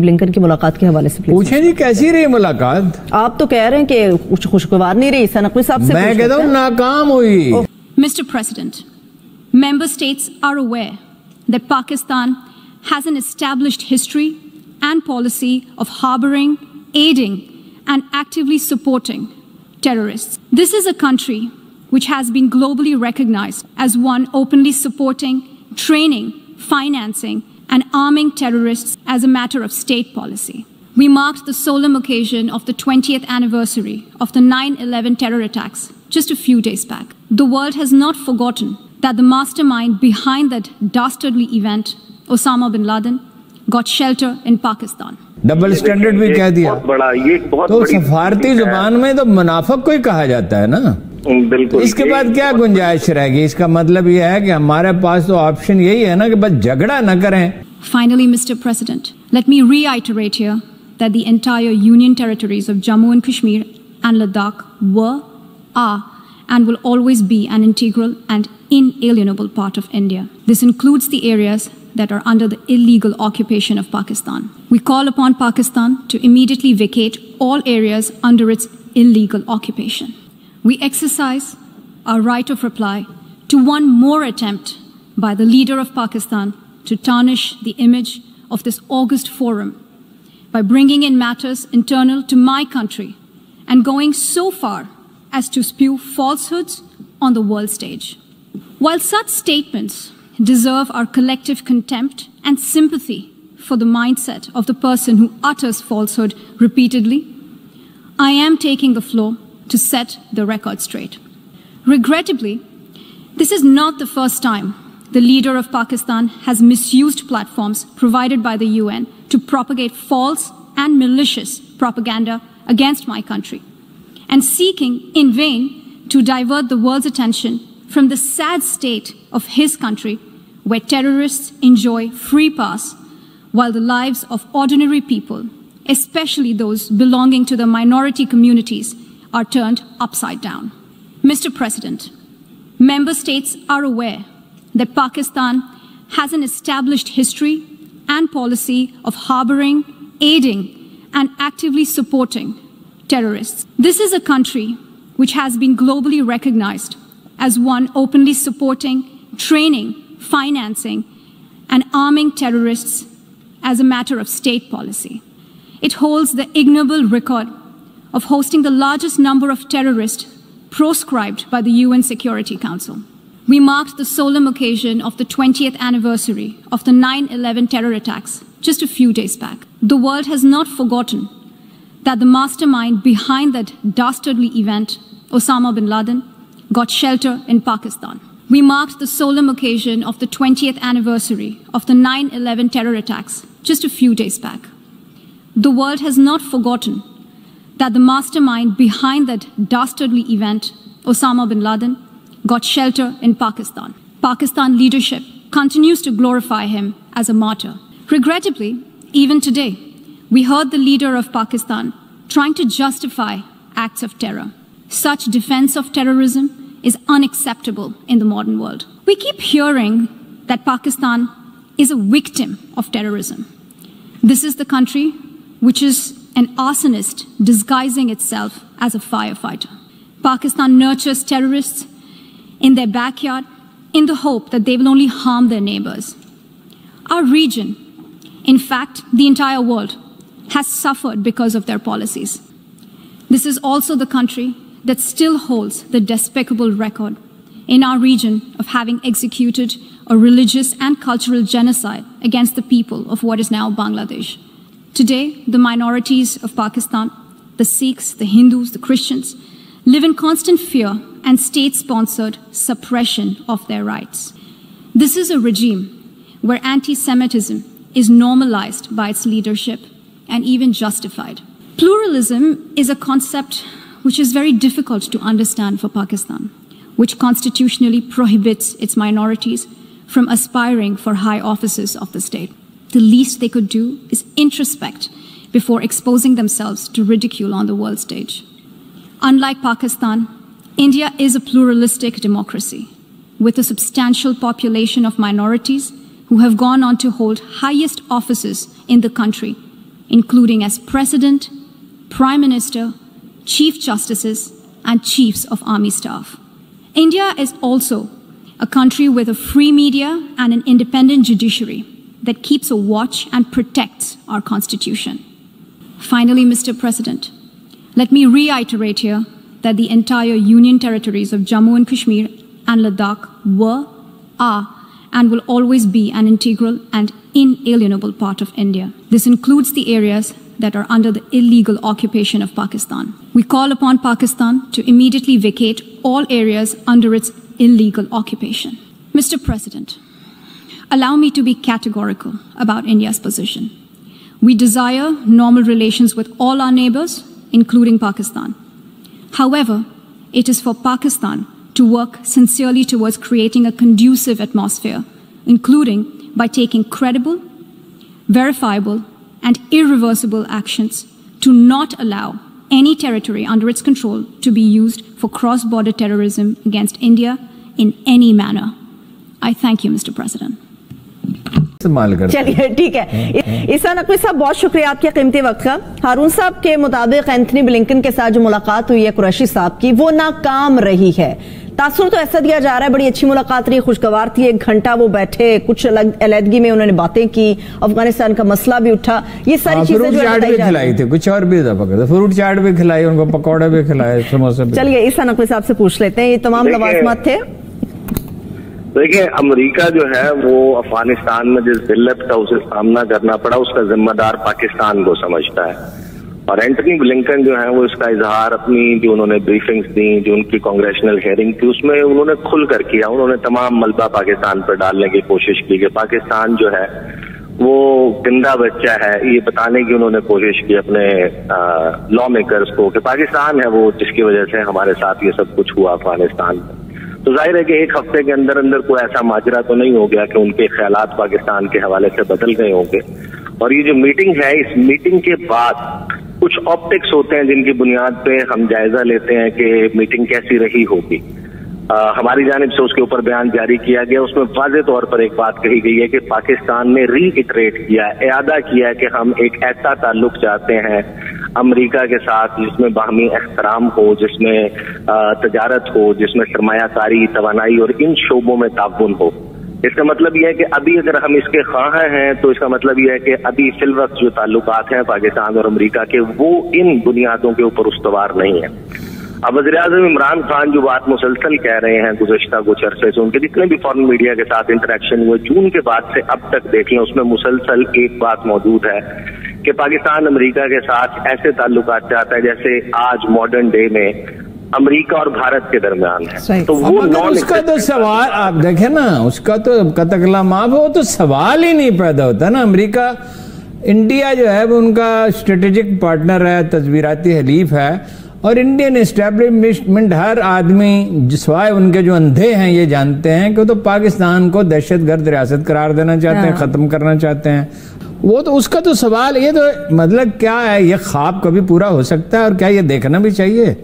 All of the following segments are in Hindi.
ब्लिंकन की मुलाकात के हवाले से। पूछे जी कैसी रही मुलाकात आप तो कह रहे हैं कि कुछ खुशगवार नहीं रही सनकवी साहब से मैं कहता हूँ हैं। नाकाम हुई Mr. President, member states are aware that Pakistan has an established history and policy of harboring, aiding, and actively supporting terrorists. This is a country which has been globally recognized as one openly supporting, training, financing, and arming terrorists as a matter of state policy. We marked the solemn occasion of the 20th anniversary of the 9 11 terror attacks just a few days back. The world has not forgotten that the mastermind behind that dastardly event, Osama bin Laden, got shelter in Pakistan. Double standard भी कह दिया बहुत बड़ा ये एक बहुत तो बड़ी सफारती है। जुबान में तो मुनाफक को ही कहा जाता है ना तो बिल्कुल इसके ये बाद क्या गुंजाइश रहेगी इसका मतलब यह है कि हमारे पास तो ऑप्शन यही है ना कि बस झगड़ा न करें Finally, Mr. President, let me reiterate here that the entire Union territories of Jammu and Kashmir and Ladakh were, are, and will always be an integral and inalienable part of India. This includes the areas that are under the illegal occupation of Pakistan. We call upon Pakistan to immediately vacate all areas under its illegal occupation. We exercise our right of reply to one more attempt by the leader of Pakistan to tarnish the image of this august forum by bringing in matters internal to my country and going so far as to spew falsehoods on the world stage. While such statements deserve our collective contempt and sympathy for the mindset of the person who utters falsehood repeatedly, I am taking the floor to set the record straight. Regrettably, this is not the first time the leader of Pakistan has misused platforms provided by the UN to propagate false and malicious propaganda against my country, and seeking in vain to divert the world's attention from the sad state of his country, where terrorists enjoy free pass while the lives of ordinary people, especially those belonging to the minority communities, are turned upside down. Mr. President, member states are aware that Pakistan has an established history and policy of harboring, aiding, and actively supporting terrorists. This is a country which has been globally recognized as one openly supporting, training, financing, and arming terrorists as a matter of state policy. It holds the ignoble record of hosting the largest number of terrorists proscribed by the UN Security Council. We marked the solemn occasion of the 20th anniversary of the 9 11 terror attacks just a few days back. The world has not forgotten that the mastermind behind that dastardly event, Osama bin Laden, got shelter in Pakistan. We marked the solemn occasion of the 20th anniversary of the 9 11 terror attacks just a few days back. The world has not forgotten that the mastermind behind that dastardly event, Osama bin Laden, got shelter in Pakistan. Pakistan leadership continues to glorify him as a martyr. Regrettably, even today, we heard the leader of Pakistan trying to justify acts of terror. Such defense of terrorism is unacceptable in the modern world. We keep hearing that Pakistan is a victim of terrorism. This is the country which is an arsonist disguising itself as a firefighter. Pakistan nurtures terrorists in their backyard in the hope that they will only harm their neighbors. Our region, in fact, the entire world, has suffered because of their policies. This is also the country that still holds the despicable record in our region of having executed a religious and cultural genocide against the people of what is now Bangladesh. Today, the minorities of Pakistan, the Sikhs, the Hindus, the Christians, live in constant fear and state sponsored suppression of their rights. This is a regime where anti Semitism is normalized by its leadership and even justified. Pluralism is a concept which is very difficult to understand for Pakistan, which constitutionally prohibits its minorities from aspiring for high offices of the state. The least they could do is introspect before exposing themselves to ridicule on the world stage. Unlike Pakistan, India is a pluralistic democracy with a substantial population of minorities who have gone on to hold highest offices in the country including as President, Prime Minister, Chief Justices, and Chiefs of Army Staff. India is also a country with a free media and an independent judiciary that keeps a watch and protects our Constitution. Finally, Mr. President, let me reiterate here that the entire Union territories of Jammu and Kashmir and Ladakh were, are, and will always be an integral and inalienable part of India. This includes the areas that are under the illegal occupation of Pakistan. We call upon Pakistan to immediately vacate all areas under its illegal occupation. Mr. President, allow me to be categorical about India's position. We desire normal relations with all our neighbors, including Pakistan. However, it is for Pakistan to work sincerely towards creating a conducive atmosphere, including by taking credible, verifiable, and irreversible actions to not allow any territory under its control to be used for cross border terrorism against India in any manner. I thank you, Mr. President. इस्तेमाल करते चलिए ठीक है। ईसा नकवी साहब बहुत शुक्रिया आपके कीमती वक्त का। हारून साहब के मुताबिक एंथनी ब्लिंकन के साथ जो मुलाकात हुई है कुरैशी साहब की वो नाकाम रही है। तासुर तो ऐसा दिया जा रहा है बड़ी अच्छी मुलाकात रही खुशगवार थी एक घंटा वो बैठे कुछ अलग अलहदगी में उन्होंने बातें की अफ़गानिस्तान का मसला भी उठा ये सारी हाँ, चीज़ें जो चाट भी खिलाई थी कुछ और भी था फ्रूट चाट भी खिलाई उनको पकौड़े भी खिलाए समोसे चलिए ईसा नकवी साहब से पूछ लेते हैं ये तमाम लवाजमात थे। देखिए, अमेरिका जो है, वो अफ़गानिस्तान में जिस दिल्लत का उसे सामना करना पड़ा। उसका जिम्मेदार पाकिस्तान को समझता है। और एंटनी ब्लिंकन जो है, वो इसका इजहार अपनी जो उन्होंने ब्रीफिंग्स दी, जो उनकी कांग्रेशनल हेयरिंग थी, उसमें उन्होंने खुल कर किया। उन्होंने तमाम मलबा पाकिस्तान पर डालने की कोशिश की कि पाकिस्तान जो है, वो गंदा बच्चा है। ये बताने की उन्होंने कोशिश की अपने लॉ मेकर्स को कि पाकिस्तान है वो, जिसकी वजह से हमारे साथ ये सब कुछ हुआ अफ़गानिस्तान में तो ज़ाहिर है कि एक हफ़्ते के अंदर अंदर कोई ऐसा माजरा तो नहीं हो गया कि उनके ख्याल पाकिस्तान के हवाले से बदल गए होंगे। और ये जो मीटिंग है, इस मीटिंग के बाद कुछ ऑप्टिक्स होते हैं जिनकी बुनियाद पे हम जायजा लेते हैं कि मीटिंग कैसी रही होगी। हमारी जानब से उसके ऊपर बयान जारी किया गया। उसमें वाजे तौर पर एक बात कही गई है कि पाकिस्तान ने रीइटरेट किया इरादा किया कि हम एक ऐसा ताल्लुक चाहते हैं अमेरिका के साथ, जिसमें बाहमी एहतराम हो, जिसमें तजारत हो, जिसमें सरमायाकारी तोानाई और इन शोबों में ताउन हो। इसका मतलब यह है कि अभी अगर हम इसके खां हैं तो इसका मतलब यह है कि अभी फिल वक्त जो ताल्लुकात हैं पाकिस्तान और अमरीका के, वो इन बुनियादों के ऊपर उसवार नहीं है। अब वजी अजम इमरान खान जो बात मुसलसल कह रहे हैं, गुजशत, कुछ अरसे से, उनके जितने भी फॉरन मीडिया के साथ इंटरेक्शन हुए, जून के बाद से अब तक देख लें, उसमें मुसलसल एक बात मौजूद है कि पाकिस्तान अमेरिका के साथ ऐसे ताल्लुक चाहता है जैसे आज मॉडर्न डे में अमेरिका और भारत के दरमियान है। तो वो नॉन उसका तो सवाल आप देखें ना उसका तो कतकला माफ़ वो तो सवाल ही नहीं पैदा होता ना। अमेरिका इंडिया जो है वो उनका स्ट्रेटेजिक पार्टनर है तस्वीराती हलीफ है और इंडियन इस्टेब्लिशमेंट हर आदमी सिवाय उनके जो अंधे हैं ये जानते हैं कि वो तो पाकिस्तान को दहशत गर्द रियासत करार देना चाहते हैं हाँ। खत्म करना चाहते हैं। वो तो उसका तो सवाल, ये तो मतलब क्या है? ये ख्वाब कभी पूरा हो सकता है और क्या ये देखना भी चाहिए?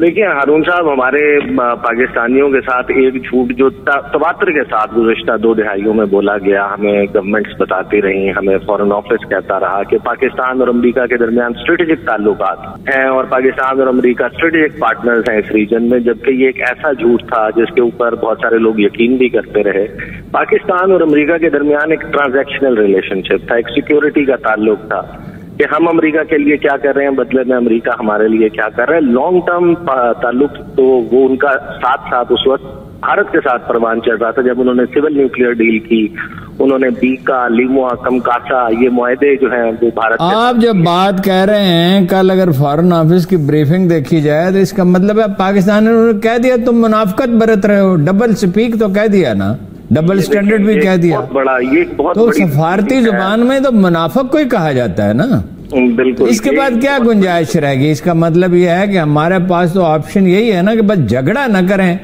देखिए, हारून साहब, हमारे पाकिस्तानियों के साथ एक झूठ जो तबातर के साथ गुजशत दो दिहाइयों में बोला गया, हमें गवर्नमेंट्स बताती रही, हमें फॉरेन ऑफ़िस कहता रहा कि पाकिस्तान और अमेरिका के दरमियान स्ट्रेटेजिक ताल्लुक हैं और पाकिस्तान और अमेरिका स्ट्रेटेजिक पार्टनर्स हैं इस रीजन में, जबकि ये एक ऐसा झूठ था जिसके ऊपर बहुत सारे लोग यकीन भी करते रहे। पाकिस्तान और अमरीका के दरमियान एक ट्रांजेक्शनल रिलेशनशिप था, एक सिक्योरिटी का ताल्लुक था। कि हम अमेरिका के लिए क्या कर रहे हैं, बदले में अमेरिका हमारे लिए क्या कर रहा है। लॉन्ग टर्म ताल्लुक तो वो उनका साथ साथ उस वक्त भारत के साथ परवान चल रहा था, जब उन्होंने सिविल न्यूक्लियर डील की। उन्होंने बीका, लिमुआ, कमकासा, ये मुआदे जो हैं, वो भारत आप जब बात कह रहे हैं, कल अगर फॉरेन ऑफ़िस की ब्रीफिंग देखी जाए तो इसका मतलब है पाकिस्तान ने उन्होंने कह दिया, तुम मुनाफकत बरत रहे हो डबल स्पीक तो कह दिया ना। डबल स्टैंडर्ड भी कह दिया। बहुत बड़ा ये बहुत तो सफारती ज़ुबान में तो मुनाफक को ही कहा जाता है ना? बिल्कुल। इसके बाद क्या गुंजाइश रहेगी? इसका मतलब यह है कि हमारे पास तो ऑप्शन यही है ना कि बस झगड़ा ना करें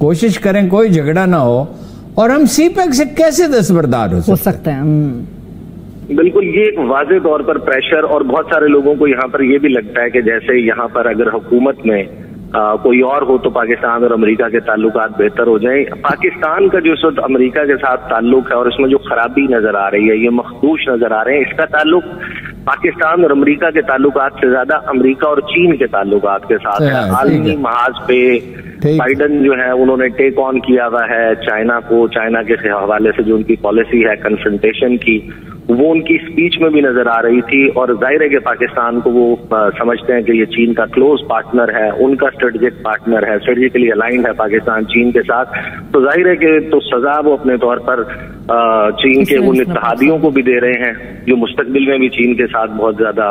कोशिश करें कोई झगड़ा ना हो और हम सीपैक से कैसे दस्तबरदार हो हो सकते सकते हैं। बिल्कुल ये एक वाजे तौर पर प्रेशर और बहुत सारे लोगों को यहाँ पर ये भी लगता है कि जैसे यहाँ पर अगर हुकूमत में आ, कोई और हो तो पाकिस्तान और अमेरिका के ताल्लुकात बेहतर हो जाएँ। पाकिस्तान का जो इस वक्त अमेरिका के साथ ताल्लुक है और इसमें जो खराबी नज़र आ रही है ये मखदूश नज़र आ रहे हैं। इसका ताल्लुक पाकिस्तान और अमेरिका के ताल्लुकात से ज़्यादा अमेरिका और चीन के ताल्लुकात के साथ है। हाँ, आलमी महाज पे बाइडन जो है उन्होंने टेक ऑन किया हुआ है चाइना को। चाइना के हवाले से जो उनकी पॉलिसी है कंसल्टेशन की वो उनकी स्पीच में भी नज़र आ रही थी और ज़ाहिर है कि पाकिस्तान को वो समझते हैं कि ये चीन का क्लोज पार्टनर है उनका स्ट्रेटेजिक पार्टनर है स्ट्रेटेजिकली अलाइंड है पाकिस्तान चीन के साथ। तो ज़ाहिर है कि तो सजा वो अपने तौर पर चीन के उन इत्तेहादियों को भी दे रहे हैं जो मुस्तकबिल में भी चीन के साथ बहुत ज़्यादा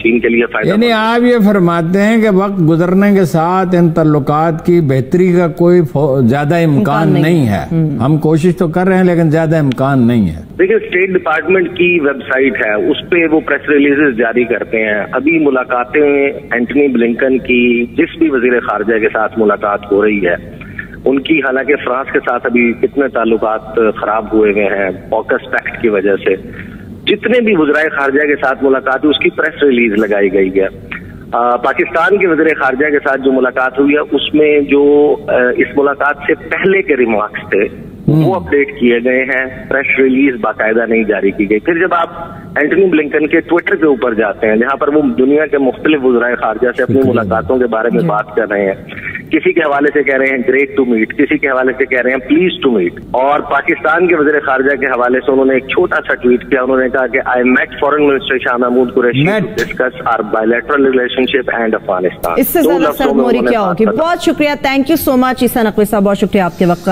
चीन के लिए फ़ायदा यानी आप ये फरमाते हैं कि वक्त गुजरने के साथ इन ताल्लुकात की बेहतरी का कोई ज़्यादा इम्कान नहीं। नहीं है। हम कोशिश तो कर रहे हैं लेकिन ज़्यादा इम्कान नहीं है। देखिए स्टेट डिपार्टमेंट की वेबसाइट है उस पे वो प्रेस रिलीजेस जारी करते हैं। अभी मुलाकातें एंटनी ब्लिंकन की जिस भी वज़ीर खारजा के साथ मुलाकात हो रही है उनकी हालाँकि फ्रांस के साथ अभी कितने ताल्लुकात खराब हुए हुए हैं ऑकस पैक्ट की वजह से। जितने भी वजराए खारजा के साथ मुलाकात हुई उसकी प्रेस रिलीज़ लगाई गई है। आ, पाकिस्तान के वज़ीर खारजा के साथ जो मुलाकात हुई है उसमें जो आ, इस मुलाकात से पहले के रिमार्क्स थे वो अपडेट किए गए हैं प्रेस रिलीज़ बाकायदा नहीं जारी की गई। फिर जब आप एंटनी ब्लिंकन के ट्विटर के ऊपर जाते हैं जहाँ पर वो दुनिया के मुख्तलिफ़ वजराए खारजा से अपनी मुलाकातों के बारे में बात कर रहे हैं किसी के हवाले से कह रहे हैं ग्रेट टू मीट किसी के हवाले से कह रहे हैं प्लीज़ टू मीट और पाकिस्तान के वज़ीर खारजा के हवाले से उन्होंने एक छोटा सा ट्वीट किया। उन्होंने कहा कि I met foreign minister Shah Mahmood Qureshi. Discuss our bilateral relationship and Afghanistan इससे ज़्यादा सरमोरी क्या होगी बहुत शुक्रिया। Thank you so much Isa Naqvi sahab बहुत शुक्रिया आपके वक्त